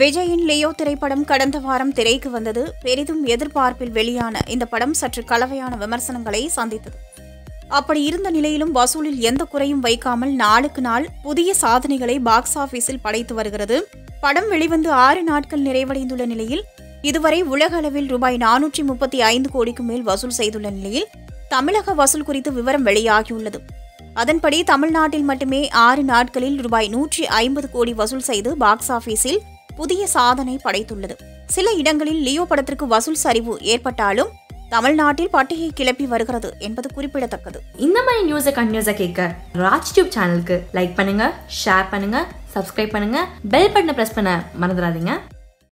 விஜயின் லியோ திரைப்படம் கடந்த வாரம் திரைக்கு வந்தது. பெரிதும் எதிர்பார்ப்பில் வெளியான இந்த படம் சற்று கலவையான விமர்சனங்களை சந்தித்தது. அப்படி இருந்த நிலையிலும் வசூலில் எந்த குறையும் வைக்காமல் நாளுக்கு நாள் புதிய சாதனைகளை பாக்ஸ் ஆபீஸில் படைத்து வருகிறது. படம் வெளிவந்து ஆறு நாட்கள் நிறைவடைந்துள்ள நிலையில் இதுவரை உலக அளவில் ரூபாய் நானூற்றி முப்பத்தி ஐந்து கோடிக்கு மேல் வசூல் செய்துள்ள நிலையில் தமிழக வசூல் குறித்து விவரம் வெளியாகியுள்ளது. அதன்படி தமிழ்நாட்டில் மட்டுமே ஆறு நாட்களில் ரூபாய் நூற்றி ஐம்பது கோடி வசூல் செய்து பாக்ஸ் ஆபீஸில் புதிய சாதனை படைத்துள்ளது. சில இடங்களில் லியோ படத்திற்கு வசூல் சரிவு ஏற்பட்டாலும் தமிழ்நாட்டில் பட்டிகை கிளப்பி வருகிறது என்பது குறிப்பிடத்தக்கது. இந்த மாதிரி நியூஸை கண்டினியூஸாக கேட்க ராஜ் டியூப் சேனலுக்கு லைக் பண்ணுங்க ஷேர் பண்ணுங்க சப்ஸ்கிரைப் பண்ணுங்க பெல் பட்டனை ப்ரெஸ் பண்ண மறந்துடாதீங்க.